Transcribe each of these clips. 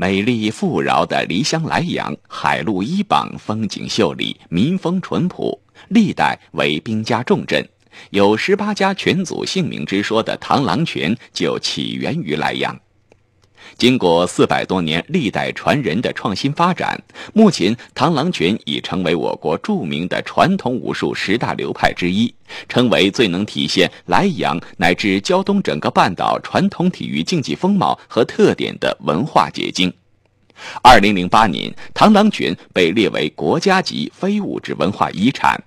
美丽富饶的离乡莱阳，海陆依傍，风景秀丽，民风淳朴，历代为兵家重镇，有十八家犬祖姓名之说的螳螂拳就起源于莱阳。经过四百多年历代传人的创新发展，目前螳螂拳已成为我国著名的传统武术十大流派之一，成为最能体现莱阳乃至胶东整个半岛传统体育竞技风貌和特点的文化结晶。二零零八年，螳螂拳被列为国家级非物质文化遗产。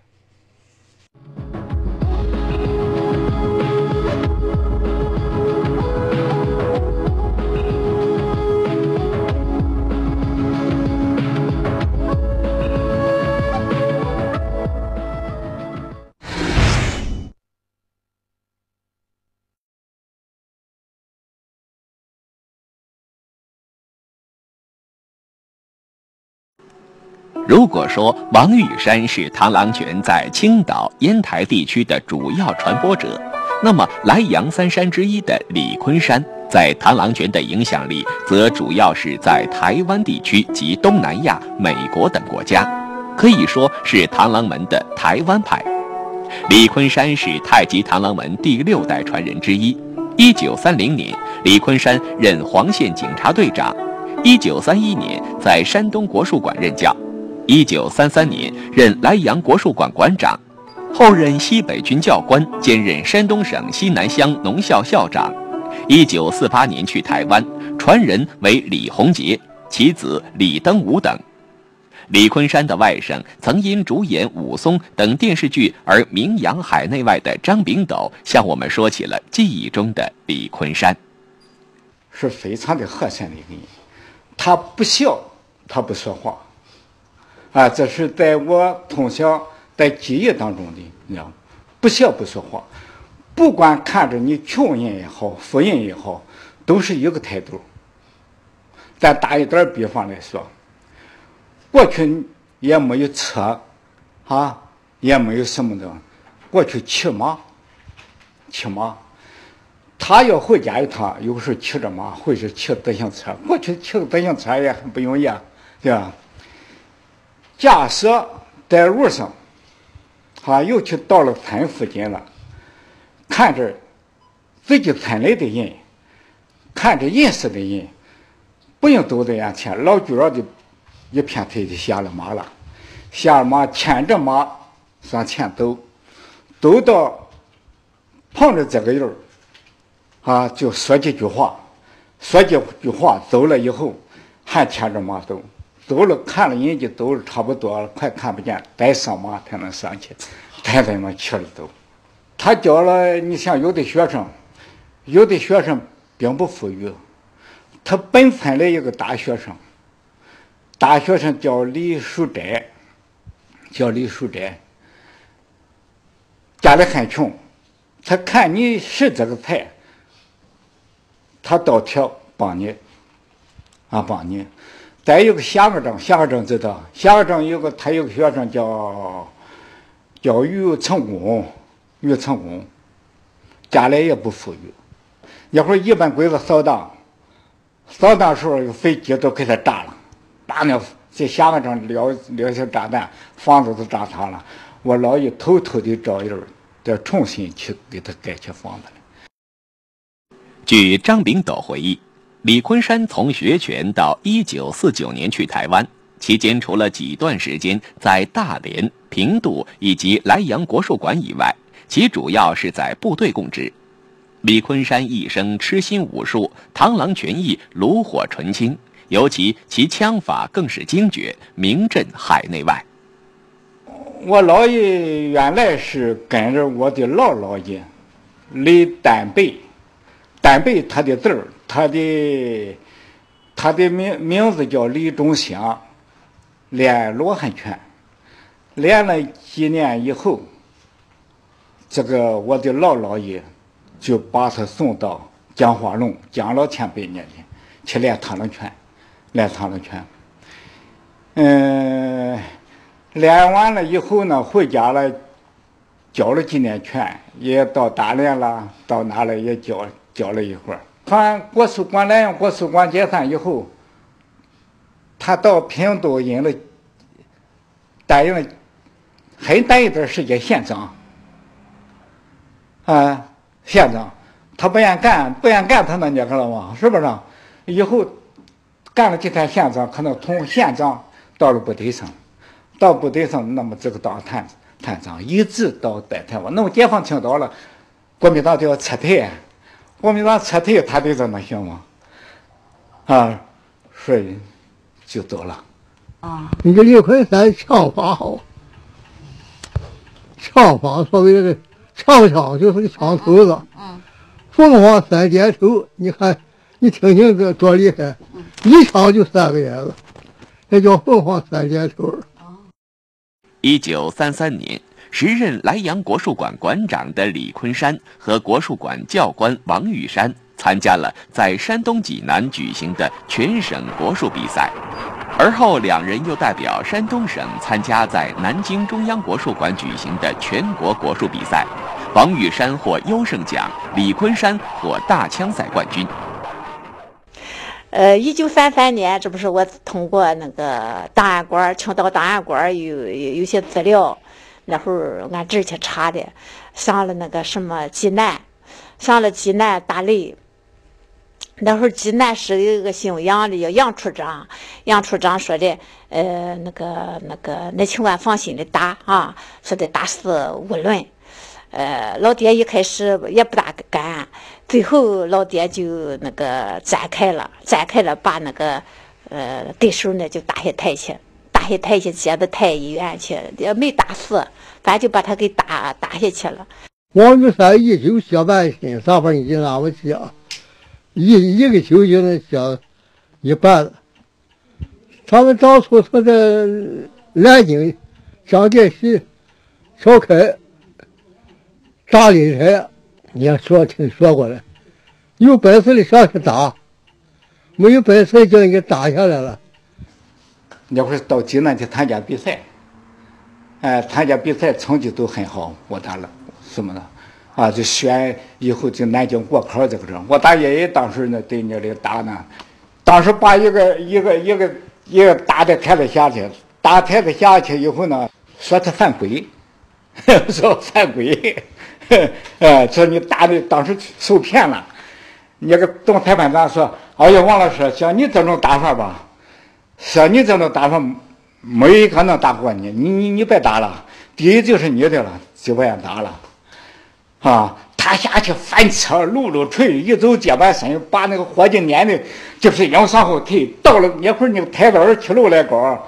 如果说王玉山是螳螂拳在青岛、烟台地区的主要传播者，那么莱阳三山之一的李昆山在螳螂拳的影响力，则主要是在台湾地区及东南亚、美国等国家，可以说是螳螂门的台湾派。李昆山是太极螳螂门第六代传人之一。一九三零年，李昆山任黄县警察队长；一九三一年，在山东国术馆任教。一九三三年任莱阳国术馆馆长，后任西北军教官，兼任山东省西南乡农校校长。一九四八年去台湾，传人为李洪杰，其子李登武等。李昆山的外甥曾因主演《武松》等电视剧而名扬海内外的张炳斗，向我们说起了记忆中的李昆山，是非常的和善的一个人，他不笑，他不说话。啊，这是在我从小在记忆当中的，你知道吗？不笑不说话，不管看着你穷人也好，富人也好，都是一个态度。咱打一点比方来说，过去也没有车，啊，也没有什么的，过去骑马，骑马，他要回家一趟，有时候骑着马，或是骑自行车。过去骑个自行车也很不容易啊，对吧？假设在路上，啊，尤其到了村附近了，看着自己村里的人，看着认识的人，不用走在眼前，老远的一片腿就下了马了，下了马牵着马向前走，走到碰着这个人啊，就说几句话，说几句话，走了以后还牵着马走。走了，看了人家走了差不多了，快看不见，再上马才能上去，才这么去了都。他教了你像有的学生，有的学生并不富裕，他本村的一个大学生，大学生叫李书斋，叫李书斋，家里很穷，他看你识这个才，他倒贴帮你，啊帮你。再有个夏个正，夏个正知道，夏个正有个他有个学生叫叫于成功，于成功，家里也不富裕，一会儿一般鬼子扫荡，扫荡时候飞机都给他炸了，把那在夏个正撂撂下炸弹，房子都炸塌了。我老姨偷偷的找人再重新去给他盖起房子来。据张炳斗回忆。李昆山从学拳到一九四九年去台湾期间，除了几段时间在大连、平度以及莱阳国术馆以外，其主要是在部队供职。李昆山一生痴心武术，螳螂拳艺炉火纯青，尤其其枪法更是精绝，名震海内外。我姥爷原来是跟着我的老姥爷李丹北，丹北他的字儿。他的他的名名字叫李忠祥，练罗汉拳，练了几年以后，这个我的老姥爷就把他送到江华龙江老前辈那里去练螳螂拳，练螳螂拳。嗯，练完了以后呢，回家了，教了几年拳，也到大连了，到哪了也教教了一会儿。传国术馆莱阳国术馆解散以后，他到平都应了，担任很短一段时间县长，啊，县长，他不愿干，不愿干他那那个了嘛，是不是？以后干了几天县长，可能从县长到了部队上，到部队上，那么这个当探探长，一直到代探吧。那么解放青岛了，国民党就要撤退，国民党撤退，他得在那行吗？啊，所以就走了。啊，你这李坤山枪法好，枪法所谓这个长枪就是个枪头子，嗯，凤凰三尖头，你看，你听听这多厉害，一枪就三个眼子，那叫凤凰三尖头。一九三三年，时任莱阳国术馆馆长的李昆山和国术馆教官王玉山。参加了在山东济南举行的全省国术比赛，而后两人又代表山东省参加在南京中央国术馆举行的全国国术比赛。王玉山获优胜奖，李昆山获大枪赛冠军。呃，一九三三年，这不是我通过那个档案馆，青岛档案馆有有些资料，那会儿俺侄去查的，上了那个什么济南，上了济南打雷。那会儿济南市有一个姓杨的，叫杨处长。杨处长说的，呃，那个那个，那请万放心的打啊，说的打死无论。呃，老爹一开始也不大敢，最后老爹就那个展开了，展开了，把那个呃对手呢就打下台去，打下台去接到太医院去，也没打死，反正就把他给打打下去了。王玉山一九血半身，啥份你就拿不起啊？一一个球就能削一半。他们当初说在南京蒋介石召开大理台，你也说听说过了。有本事的上去打，没有本事就给你打下来了。那会儿到济南去参加比赛，哎，参加比赛成绩都很好，我打了什么的。啊，就选以后就南京国考这个证。我大爷爷当时呢，对你的打呢，当时把一个一个一个一个大的台子下去，大台子下去以后呢，说他犯规，说犯规，呃，说你打的当时受骗了。那个总裁判长说：“哎呀，王老师，像你这种打法吧，像你这种打法，没有一个能打过你，你你你别打了，第一就是你的了，就不愿打了。”啊，他下去翻车，露露锤，一走接板身，把那个伙计撵的，就是腰上后退。到了那会儿，那个台子二七楼来高，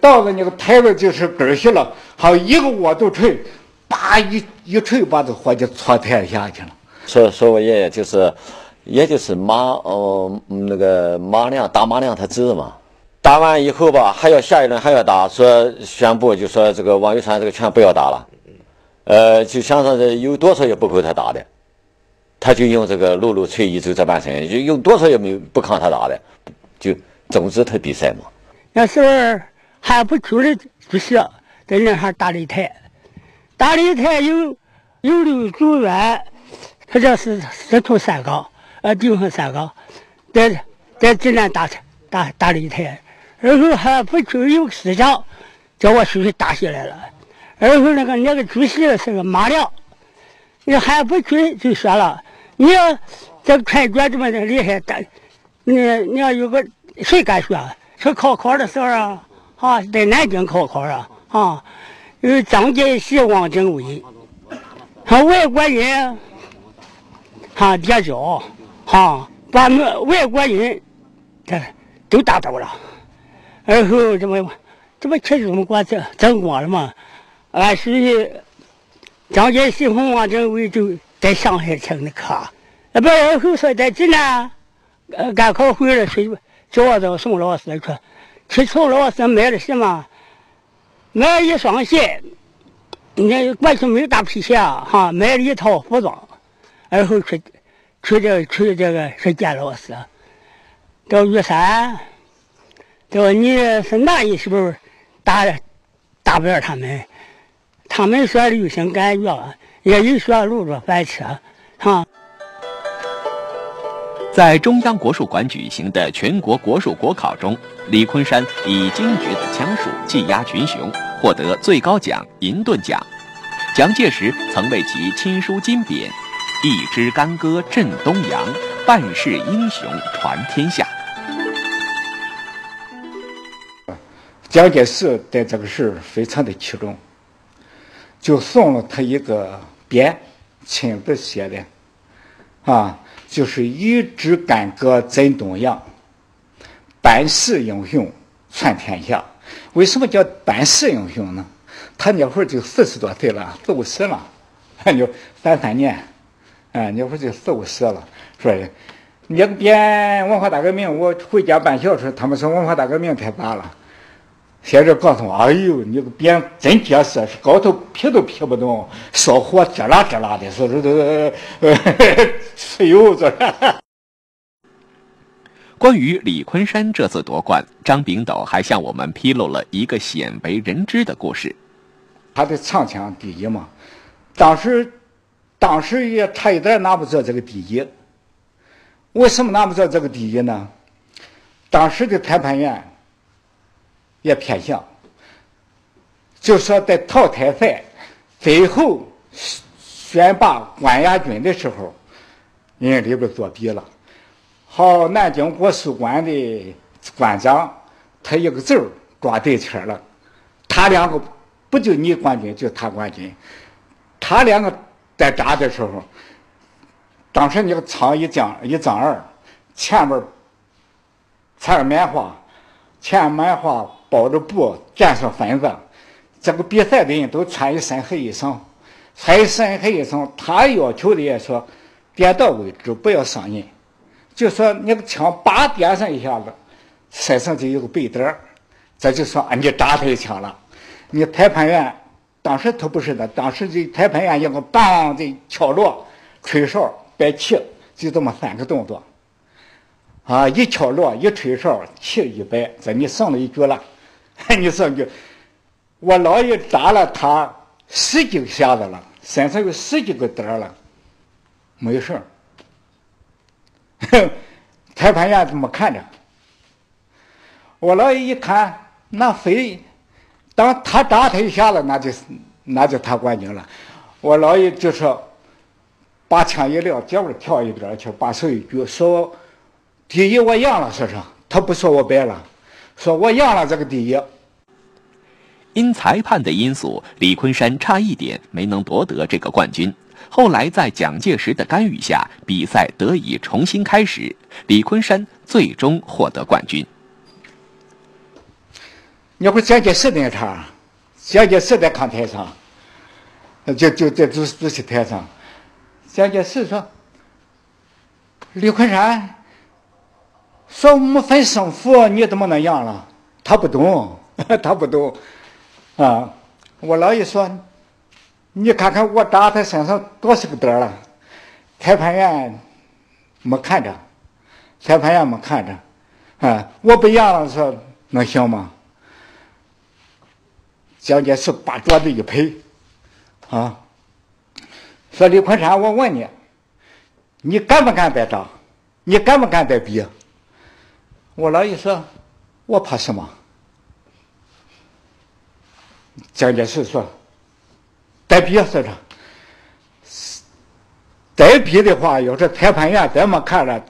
到了那个台子就是根儿细了，好一个窝都锤，叭一一锤，把这伙计搓台下去了。说说我爷爷就是，也就是马哦那个马良打马良他侄子嘛。打完以后吧，还要下一轮还要打，说宣布就说这个王玉山这个拳不要打了。呃，就想着这有多少也不够他打的，他就用这个露露锤一走这半身，就用多少也没不抗他打的，就总之他比赛嘛。那时候还不出来主席在那还打擂台，打擂台有有六组员，他这是师徒三个，呃，弟兄三个，在在济南打打打擂台，然后还不出有师长，叫我叔叔打起来了。然后那个那个主席是个马良，你还不准就说了，你要这个拳脚这么厉害，但你你要有个谁敢说？说考考的时候啊，啊，在南京考考啊，啊，有张介石、汪精卫，还外国人，哈结交，哈把那外国人这都打倒了，然后这么这不其实我们国这争光了嘛？俺是蒋介石和汪精卫就在上海听的课，那不然后说在济南，呃，赶考回来谁叫我找宋老师去，去宋老师买了什么？买了一双鞋，那过去没有大皮鞋啊，哈，买了一套服装，然后去去这去这个去见老师，到玉山，叫你是哪一时打打不了他们？他们说流行感觉，也有说露着翻车，哈。在中央国术馆举行的全国国术国考中，李昆山以精绝的枪术技压群雄，获得最高奖银盾奖。蒋介石曾为其亲书金匾：“一支干戈震东洋，半世英雄传天下。”蒋介石对这个事儿非常的器重，就送了他一个匾，亲自写的，啊，就是“一支干戈震东洋，半世英雄传天下”。为什么叫半世英雄呢？他那会儿就四十多岁了，四五十了，就三三年，哎，那会儿就四五十了。说的，那个匾文化大革命，我回家办孝时，他们说文化大革命太大了。现在告诉我，哎呦，你个鞭真结实，是高头劈都劈不动，烧火吱啦吱啦的，说是都石油做的。关于李昆山这次夺冠，张炳斗还向我们披露了一个鲜为人知的故事。他的唱腔第一嘛，当时，当时也差一点拿不着这个第一。为什么拿不着这个第一呢？当时的裁判员。也偏向，就说在淘汰赛最后选拔冠亚军的时候，人家里边作弊了。好，南京国术馆的馆长，他一个字儿抓对签了。他两个不就你冠军，就他冠军。他两个在扎的时候，当时那个仓一张一张二，前面缠棉花，前棉花。包着布蘸上粉子，这个比赛的人都穿一身黑衣裳，穿一身黑衣裳。他要求的也说，点到为止，不要伤人。就说你的枪叭点上一下子，身上就有个背点，这就说啊，你扎他一枪了。你裁判员当时他不是的，当时这裁判员一个棒的敲锣、吹哨、摆旗，就这么三个动作。啊，一敲锣，一吹哨，旗一摆，这你上了一局了。你说就，我老爷打了他十几个下子了，身上有十几个点了，没事 裁判员这么看着，我老爷一看，那非当他打他一下子，那就那就他冠军了。我老爷就说，把枪一撂，结果跳一边去，把手一举，说第一我赢了，说是他不说我败了。说我赢了这个第一。因裁判的因素，李昆山差一点没能夺得这个冠军。后来在蒋介石的干预下，比赛得以重新开始，李昆山最终获得冠军。你会蒋介石那场，蒋介石在看台上，就就在主主席台上，蒋介石说：“李昆山。”说没分胜负，你怎么能赢了？他不懂，他不懂，啊！我老爷说，你看看我打他身上多少个点了？裁判员没看着，裁判员没看着，啊！我不赢了，说能行吗？蒋介石把桌子一拍，啊！说李昆山，我问你，你敢不敢再打？你敢不敢再比？我老爷说：“我怕什么？”蒋介石说：“再比试着，再比的话，要是裁判员这么看了，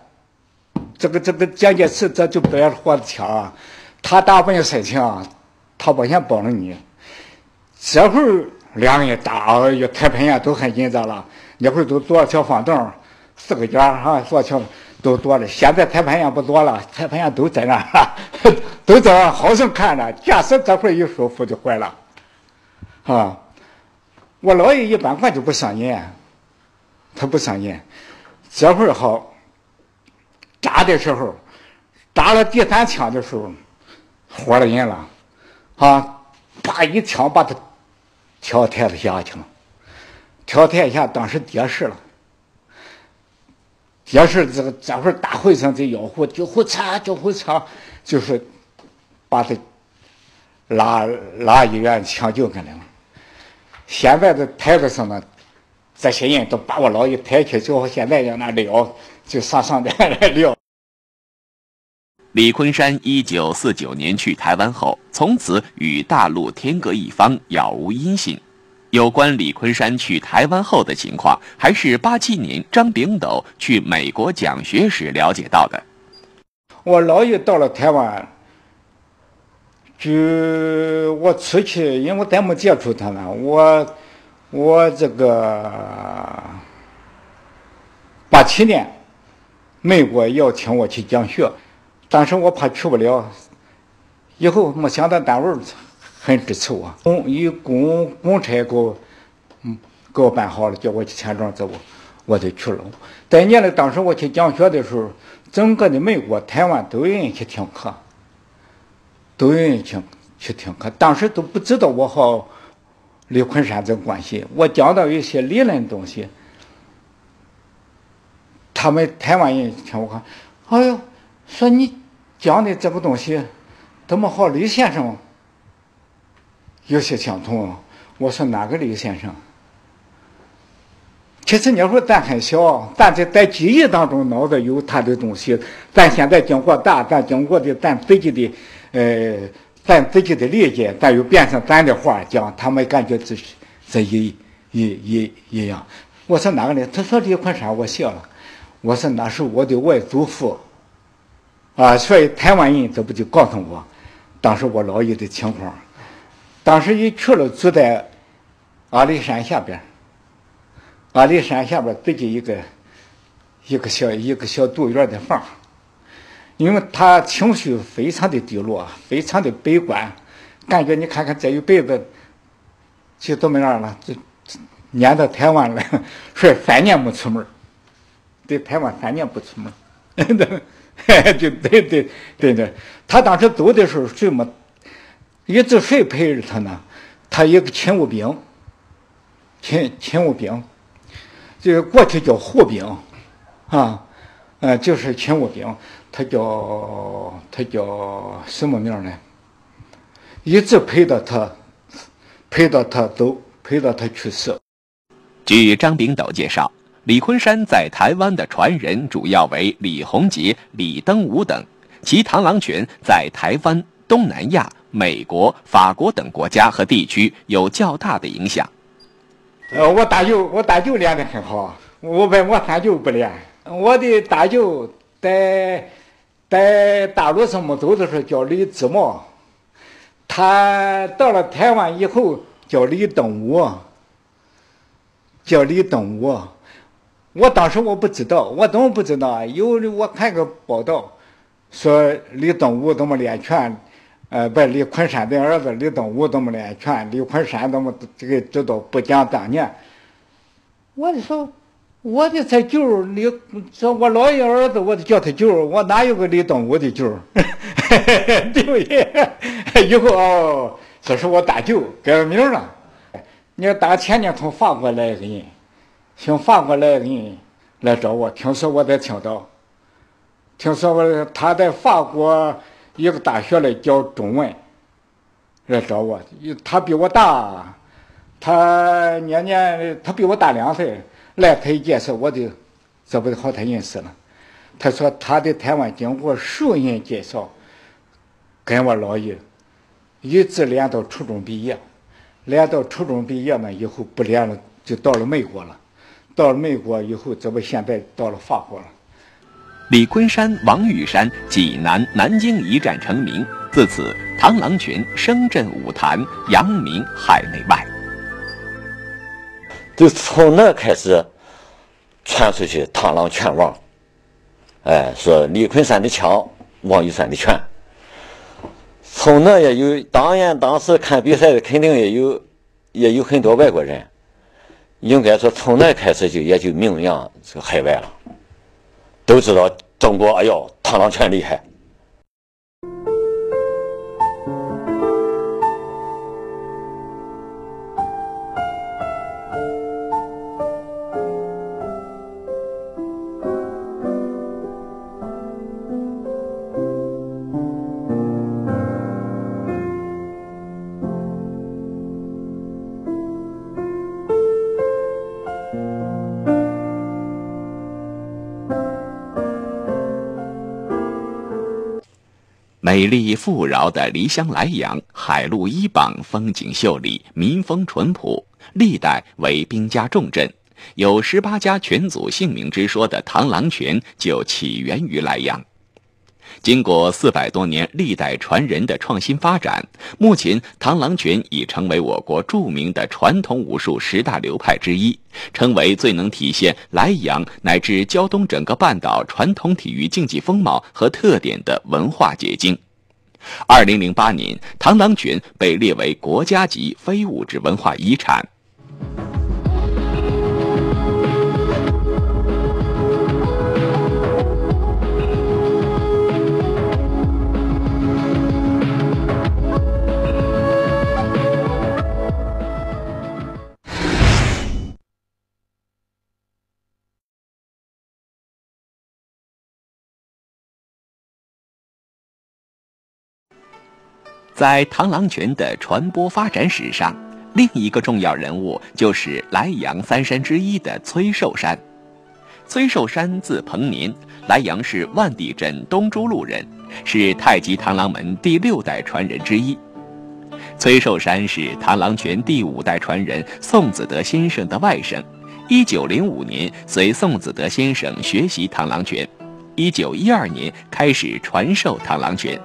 这个这个蒋介石这就不要活着枪，他打不赢申请，他不想帮着你。这会儿两个人打，哎呀，裁判员都很紧张了，那会儿都坐小方凳，四个角儿哈，坐小。都躲了，现在裁判员不躲了，裁判员都在那儿，都在那好生看着。假使这会儿一舒服就坏了，啊！我老爷一般惯就不上瘾，他不上瘾。这会儿好，扎的时候，扎了第三枪的时候，活了人了，啊！啪一枪把他挑台子下去了，挑台下当时跌实了。要是这个这会儿大会上在吆喝救护车救护车，就是把他拉拉医院抢救去了。现在的台子上呢，这些人都把我老爷抬起，就好现在让那撩，就上上边来聊。李昆山一九四九年去台湾后，从此与大陆天各一方，杳无音信。有关李昆山去台湾后的情况，还是八七年张炳斗去美国讲学时了解到的。我老爷到了台湾，就我出去，因为我再没接触他呢。我我这个八七年，美国邀请我去讲学，当时我怕去不了，以后没想到单位很支持我，公以公公差给我，嗯，给我办好了，叫我去签证走，我就去了。在年里，当时我去讲学的时候。整个的美国、台湾都有人去听课，都有人去去听课。当时都不知道我和李昆山这关系。我讲到一些理论东西，他们台湾人听我看，哎呦，说你讲的这个东西，怎么和李先生有些相同？我说哪个李先生？其实那会儿咱还小，咱在在记忆当中脑子有他的东西。咱现在经过大，咱经过的咱自己的，呃，咱自己的理解，咱又变成咱的话讲，他们感觉这是这一一一一样。我说哪个呢？他说李昆山，我笑了。我说那是我的外祖父，啊，所以台湾人这不就告诉我，当时我姥爷的情况。当时一去了，住在阿里山下边。阿里山下边自己一个一个小一个小独院的房，因为他情绪非常的低落，非常的悲观，感觉你看看这一辈子就怎么样了，就撵到台湾了，说三年没出门，在台湾三年不出门，对对对对对，他当时走的时候谁没，一直谁陪着他呢？他一个勤务兵，勤勤务兵。这个过去叫护兵，啊，呃，就是勤务兵，他叫他叫什么名呢？一直陪着他，陪着他走，陪着他去世。据张炳斗介绍，李昆山在台湾的传人主要为李洪杰、李登武等，其螳螂拳在台湾、东南亚、美国、法国等国家和地区有较大的影响。呃，我大舅，我大舅练得很好，我问我三舅不练。我的大舅在在大陆上没走的时候叫李志茂，他到了台湾以后叫李登武，叫李登武。我当时我不知道，我怎么不知道啊？有我看个报道，说李登武怎么练拳。呃，不，李昆山的儿子李登武怎么练拳？李昆山怎么这个知道不讲当年？我就说，我的才舅李，说我姥爷儿子，我就叫他舅我哪有个李登武的舅 对不对？以后哦，这是我大舅改了名了。你看，大前年从法国来个人，从法国来个人来找我，听说我在青岛，听说我他在法国。一个大学来教中文，来找我。他比我大，他年年他比我大两岁。来他一介绍，我就这不好他认识了。他说他在台湾经过熟人介绍，跟我老爷一直练到初中毕业，连到初中毕业嘛以后不练了，就到了美国了。到了美国以后，这不现在到了法国了。李昆山、王玉山济南、南京一战成名，自此螳螂拳声震武坛，扬名海内外。就从那开始传出去“螳螂拳王”，哎，说李昆山的枪，王玉山的拳。从那也有，当然当时看比赛的肯定也有，也有很多外国人。应该说，从那开始就也就名扬这个海外了。都知道中国，哎呦，螳螂拳厉害。美丽富饶的漓江莱阳，海陆依傍，风景秀丽，民风淳朴，历代为兵家重镇，有十八家犬祖姓名之说的螳螂拳就起源于莱阳。经过四百多年历代传人的创新发展，目前螳螂拳已成为我国著名的传统武术十大流派之一，成为最能体现莱阳乃至胶东整个半岛传统体育竞技风貌和特点的文化结晶。二零零八年，螳螂拳被列为国家级非物质文化遗产。在螳螂拳的传播发展史上，另一个重要人物就是莱阳三山之一的崔寿山。崔寿山字鹏年，莱阳市万地镇东珠路人，是太极螳螂门第六代传人之一。崔寿山是螳螂拳第五代传人宋子德先生的外甥，一九零五年随宋子德先生学习螳螂拳，一九一二年开始传授螳螂拳。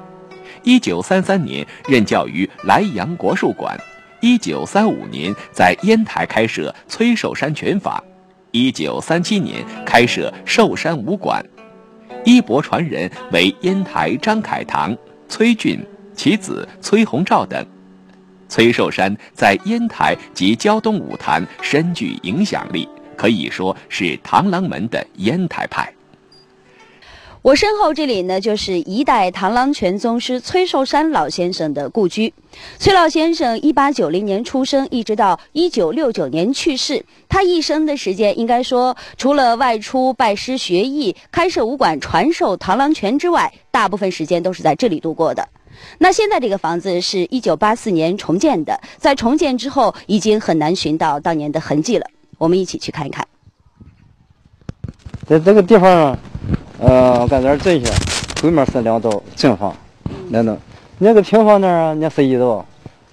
一九三三年任教于莱阳国术馆，一九三五年在烟台开设崔寿山拳法，一九三七年开设寿山武馆，衣钵传人为烟台张凯堂、崔俊、其子崔洪照等。崔寿山在烟台及胶东武坛深具影响力，可以说是螳螂门的烟台派。我身后这里呢，就是一代螳螂拳宗师崔寿山老先生的故居。崔老先生一八九零年出生，一直到一九六九年去世。他一生的时间，应该说除了外出拜师学艺、开设武馆传授螳螂拳之外，大部分时间都是在这里度过的。那现在这个房子是一九八四年重建的，在重建之后，已经很难寻到当年的痕迹了。我们一起去看一看。在这个地方。呃，搁这儿蹲下，对面是两道正房，两道，那个平房那儿那是一道，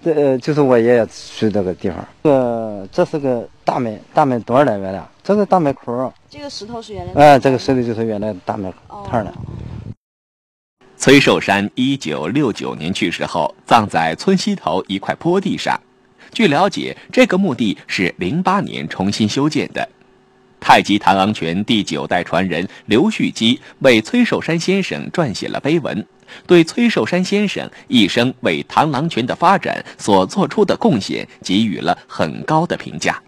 这呃就是我爷爷睡这个地方。这这是个大门，大门多少来原来？这个大门口。这个石头是原来。哎，这个石头就是原来大门儿的。崔寿山一九六九年去世后，葬在村西头一块坡地上。据了解，这个墓地是零八年重新修建的。太极螳螂拳第九代传人刘旭基为崔寿山先生撰写了碑文，对崔寿山先生一生为螳螂拳的发展所做出的贡献给予了很高的评价。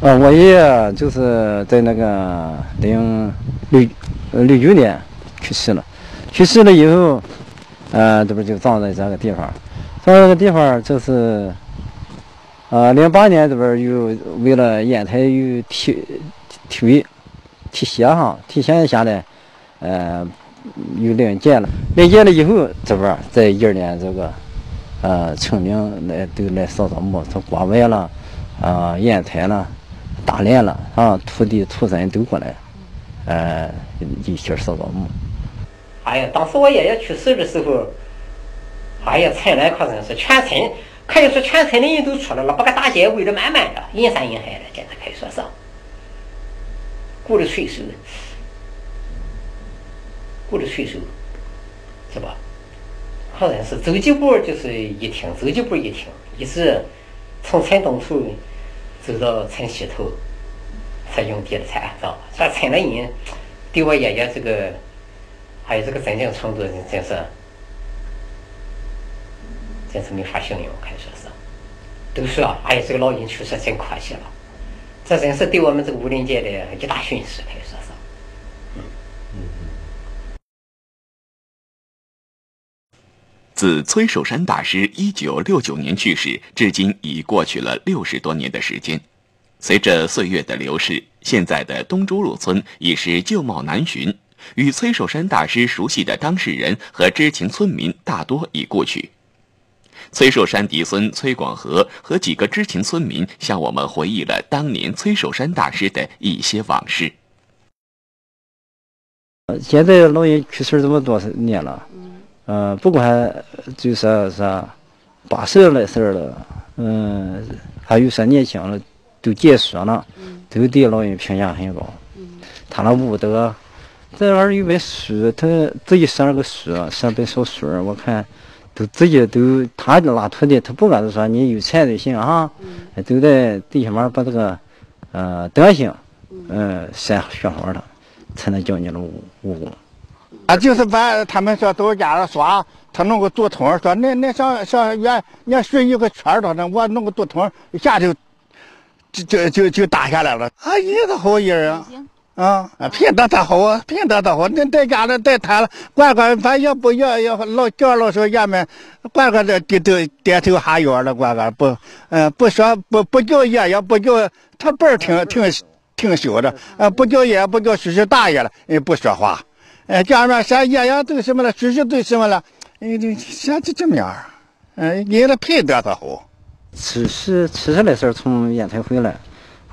啊，我爷爷就是在那个零六六九年去世了，去世了以后，呃，这不就葬在这个地方，葬在这个地方就是。啊，零八年这边又为了烟台有体体育体协哈，提协下来，呃，又另建了。另建了以后，这边在一二年这个，呃，村民来都来扫扫墓，从国外了，啊，烟台了，大连了，啊，土地土人都过来，呃，一起扫扫墓。哎呀，当时我爷爷去世的时候，哎呀，村来可真是全村。可以说，全村的人都出来了，把个大街围得满满的，人山人海的，简直可以说是，鼓着吹手，鼓着吹手，是吧？好像是走几步就是一停，走几步一停，一直从村东头走到村西头，才用地的才安葬。这村里人对我爷爷这个还有这个尊敬程度，真是。真是没法形容，可以说是，都说哎呀，这个老人去世真可惜了，这真是对我们这个武林界的一大损失，可以说是。嗯嗯。自崔寿山大师一九六九年去世，至今已过去了六十多年的时间。随着岁月的流逝，现在的东珠路村已是旧貌难寻，与崔寿山大师熟悉的当事人和知情村民大多已故去。崔寿山嫡孙崔广和和几个知情村民向我们回忆了当年崔寿山大师的一些往事。现在老人去世这么多年了，嗯，不管就是啥八十来岁了，嗯，还有啥年轻了，都结束了，都对老人评价很高。他那屋德，这玩意儿有本书，他自己写了个书，写本小书我看都自己都他拉徒弟，他不管是说你有钱就行啊，都在最起码把这个呃德行，嗯，先学好了，才能教你的武武功。啊，就是把他们说到家了刷，他弄个竹筒，说那那上上原，你要顺一个圈儿的，我弄个竹筒，一下就就就就就打下来了。啊，人家好人啊，啊啊，品德他好啊，品德他好。恁在家里带他了，管管反正也不要要老叫老少爷们，管管这低头点头哈腰了，管管不嗯不说不不叫爷爷不叫他辈儿挺挺挺小的，呃不叫爷不叫叔叔大爷了，也不说话。哎，家里面啥爷爷都什么了，叔叔都什么了，哎，这现在这么样儿，哎，人家的品德他好。七十七十来岁从烟台回来，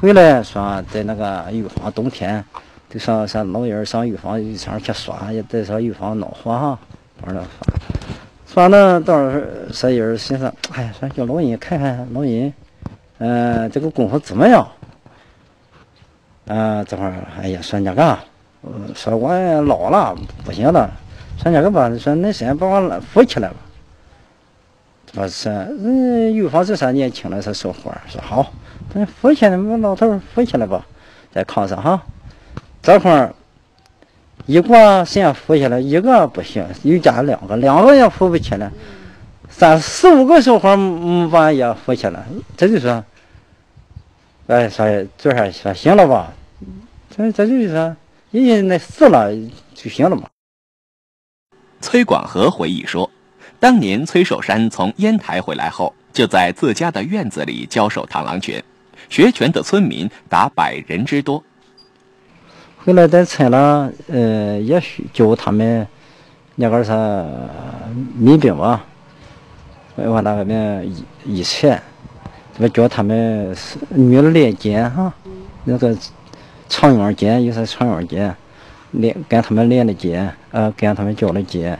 回来说在那个油坊冬天，就上上老人上油坊一场去耍，也在上油坊暖和哈，玩了耍。耍呢，到时候啥人寻思，哎呀，说叫老人看看老人，嗯，这个功夫怎么样？嗯，这会儿，哎呀，说那个。说我老了不行了，说那个吧，说恁先把我扶起来吧。我说，嗯，有房子啥年轻了，是小伙儿，说好，扶起来，我老头扶起来吧，在炕上哈。这会儿一个先扶起来，一个不行，又加两个，两个也扶不起来，三四五个小伙儿嗯把也扶起来，这就说，哎，说这下说行了吧？这这就是说。人家那死了就行了嘛。崔广和回忆说，当年崔守山从烟台回来后，就在自家的院子里教授螳螂拳，学拳的村民达百人之多。回来在村了，呃，也许教他们那个啥民兵吧，我那个边以以前，这个教他们女的练剑哈，那个。长远剑有啥长远剑，练跟他们练的剑，呃，跟他们教的剑。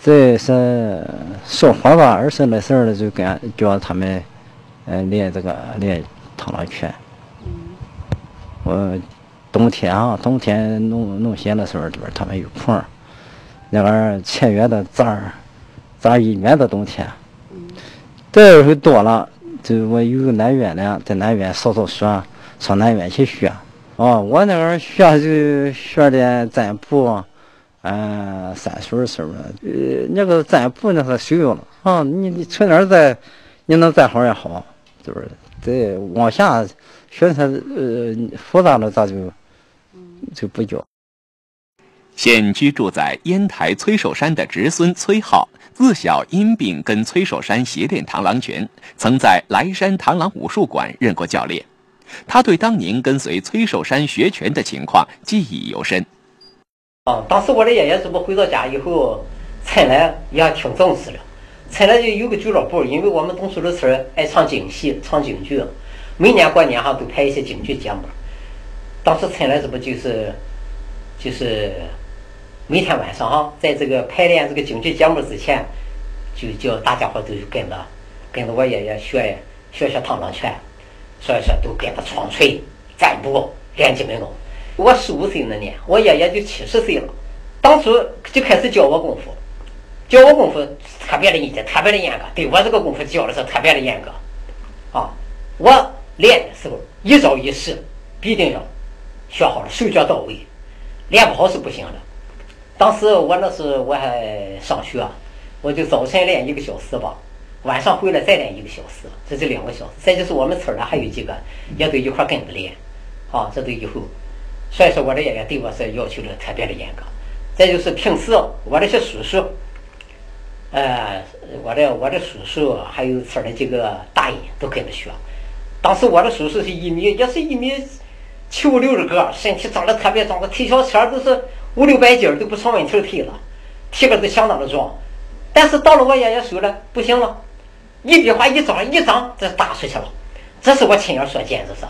再是说话吧，二十来岁了就跟教他们，呃，练这个练螳螂拳。我冬天啊，冬天弄弄闲的时候，这边他们有空那个前月的咋儿，咋一年的冬天。这要是多了，就我有个南院的，在南院扫扫雪，上南院去学。哦，我那儿学就学点占卜，嗯，三水什么，呃，那个占卜那是需要了啊。你你从哪儿在，你能占好也好，是不是？再往下宣传，呃，复杂了咱就就不教。现居住在烟台崔守山的侄孙崔浩，自小因病跟崔守山协练螳螂拳，曾在莱山螳螂武术馆任过教练。他对当年跟随崔守山学拳的情况记忆犹深。啊，当时我的爷爷怎么回到家以后，才来也挺重视的。村里就有个俱乐部，因为我们东苏的村爱唱京戏、唱京剧，每年过年哈都排一些京剧节目。当时村里这不就是就是每天晚上哈，在这个排练这个京剧节目之前，就叫大家伙都跟着跟着我爷爷学学学螳螂拳。所以说，都跟着创锤、占卜、练基本功。我十五岁那年，我爷爷就七十岁了。当初就开始教我功夫，教我功夫特别的认真，特别的严格。对我这个功夫教的是特别的严格。啊，我练的时候一招一式必定要学好了，手脚到位。练不好是不行的。当时我那时我还上学，我就早晨练一个小时吧。晚上回来再练一个小时，这是两个小时。再就是我们村儿还有几个也都一块跟着练，啊，这都以后。所以说我的爷爷对我是要求的特别的严格。再就是平时我那些叔叔，呃，我的我的叔叔还有村儿的几个大爷都跟着学。当时我的叔叔是一米，也是一米七五六的个，身体长得特别壮，个踢小车都是五六百斤都不成问题踢了，体格都相当的壮。但是到了我爷爷手了，不行了。一笔画一张一张，这打出去了。这是我亲眼所见，这是。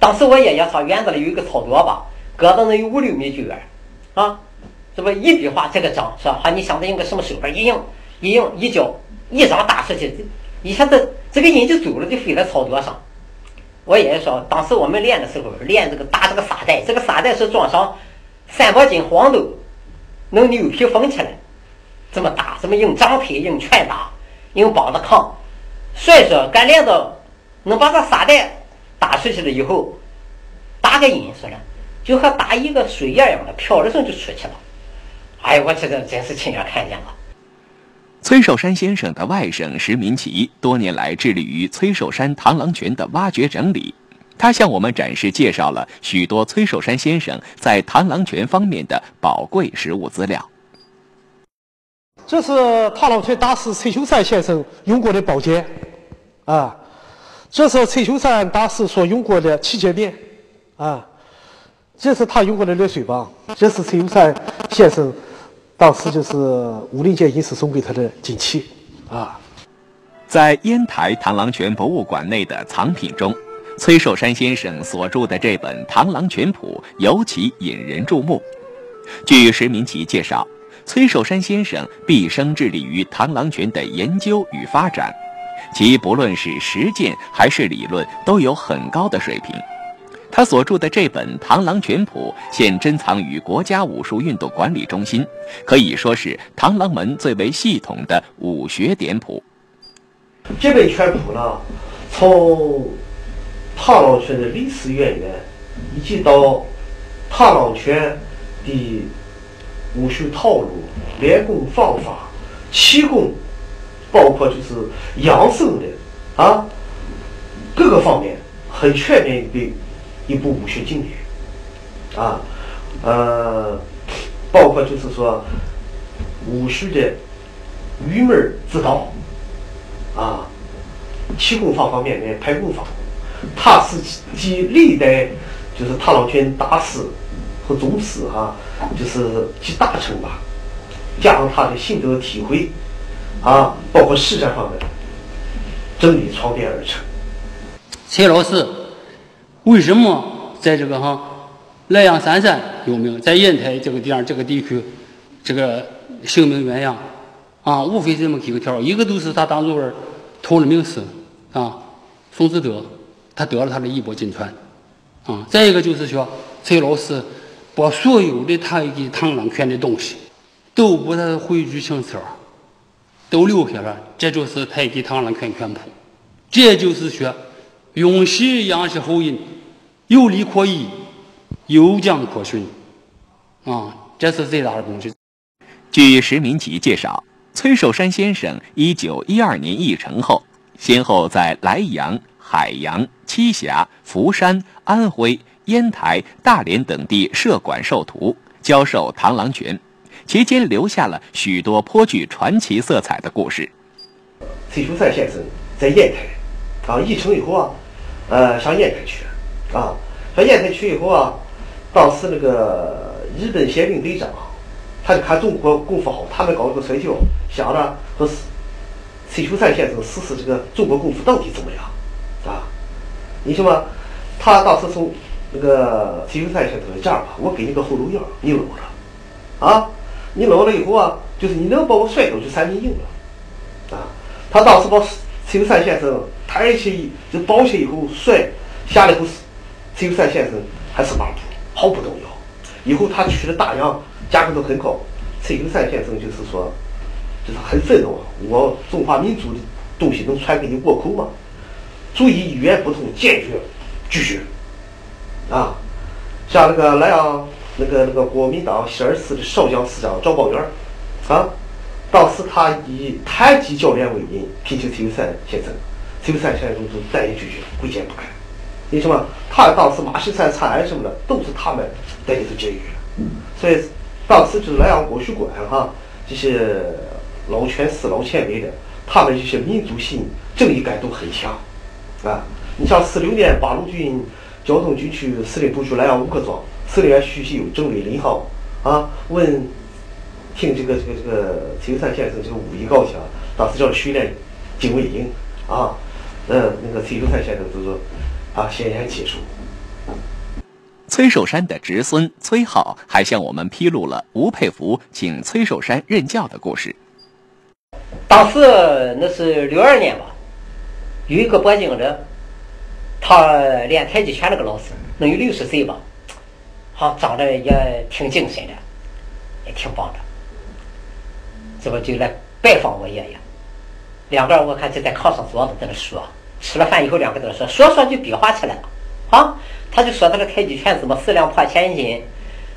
当时我爷爷上院子里有一个草垛吧，搁到那有五六米远，啊，这不一笔画这个章是吧？哈，你想着用个什么手法一印一用一脚一掌打出去，一下子这个人就走了，就飞在草垛上。我爷爷说，当时我们练的时候练这个打这个沙袋，这个沙袋是装上三百斤黄豆，能牛皮缝起来，这么打，这么用掌推，用拳打，用膀子扛。所以说，干练到能把这沙袋打出去了以后，打个印说了，就和打一个水一样的，飘着声就出去了。哎呀，我这个真是亲眼看见了。崔寿山先生的外甥石民奇多年来致力于崔寿山螳螂拳的挖掘整理，他向我们展示介绍了许多崔寿山先生在螳螂拳方面的宝贵实物资料。这是螳螂拳大师崔秀山先生用过的宝剑，啊，这是崔秀山大师所用过的器械面，啊，这是他用过的热水棒，这是崔秀山先生。当时就是武林界隐士送给他的锦旗，啊，在烟台螳螂拳博物馆内的藏品中，崔寿山先生所著的这本《螳螂拳谱》尤其引人注目。据石明奇介绍，崔寿山先生毕生致力于螳螂拳的研究与发展，其不论是实践还是理论都有很高的水平。他所著的这本《螳螂拳谱》现珍藏于国家武术运动管理中心，可以说是螳螂门最为系统的武学典谱。这本拳谱呢，从螳螂拳的历史渊源，以及到螳螂拳的武术套路、练功方法、气功，包括就是养生的啊各个方面，很全面的。一部武学经典，啊，呃，包括就是说武术的入门之道，啊，气功方方面面、排功法，他是集历代就是螳螂拳大师和宗师哈，就是集大成吧，加上他的心得体会，啊，包括实战方面，整理床垫而成。崔老师。为什么在这个哈莱阳三山有名，在烟台这个地方这个地区，这个声名远扬啊？无非这么几个条一个都是他当初儿投了名师啊，宋子德，他得了他的衣钵金传啊。再一个就是说，崔老师把所有的他给螳螂拳的东西都把它汇聚成册，都留下了，这就是太极螳螂拳拳谱。这就是说，永续杨氏后裔。有理可依，有讲可循，啊，这是最大的东西。据石民奇介绍，崔寿山先生一九一二年议成后，先后在莱阳、海阳、栖霞、福山、安徽、烟台、大连等地设馆授徒，教授螳螂拳，期间留下了许多颇具传奇色彩的故事。崔寿山先生在烟台，啊，议成以后啊，呃，上烟台去。啊，上烟台去以后啊，当时那个日本宪兵队长，他就看中国功夫好，他们搞了个摔跤，想着和崔秋山先生试试这个中国功夫到底怎么样，啊？你什么？他当时从那个崔秋山先生说：“这样吧，我给你个后路药，你搂着，啊，你搂了以后啊，就是你能把我摔倒就算你赢了，啊。”他当时把崔秋山先生抬起就抱起以后摔下来后。崔秀山先生还是马步，毫不动摇。以后他去了大洋，价格都很高。崔永山先生就是说，就是很愤怒，我中华民族的东西能传给你倭寇吗？主意语言不通，坚决拒绝。啊，像那个莱阳那个那个国民党西二师的少将师长赵宝元，啊，当时他以太极教练为名聘请崔秀山先生，崔秀山先生就断言拒绝，贵贱不改。为什么？他当时马锡山参案什么的，都是他们带里头解决的。所以当时就是莱阳国学馆哈，这些老拳师、老前辈的，他们这些民族性、正义感都很强啊。你像四六年八路军交通军区司令部去莱阳五棵庄，司令员徐习友、政委林浩啊，问听这个这个这个崔秀山先生这个武艺高强，当时叫训练警卫营啊，嗯，那个崔秀山先生就说。啊，先言结束。崔寿山的侄孙崔浩还向我们披露了吴佩孚请崔寿山任教的故事。当时那是六二年吧，有一个北京的，他练太极拳那个老师，能有六十岁吧，好长得也挺精神的，也挺棒的。这不就来拜访我爷爷，两个人我看就在炕上坐着在那说，吃了饭以后两个在那说，说说就比划起来了，啊，他就说他的太极拳怎么四两拨千斤，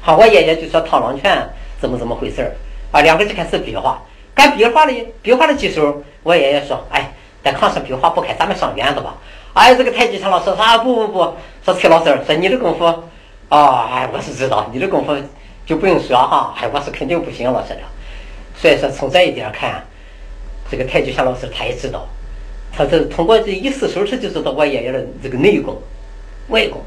好，我爷爷就说螳螂拳怎么怎么回事儿，啊，两个就开始比划。干比划了，比划了几手，我爷爷说：“哎，在炕上比划不开，咱们上院子吧。”哎，这个太极拳老师说：“啊，不不不，说崔老师，说你的功夫，啊，哎，我是知道，你的功夫就不用说哈，哎，我是肯定不行了，是的。所以说，从这一点看，这个太极拳老师他也知道，他这通过这一次手，他就知道我爷爷的这个内功、外功。”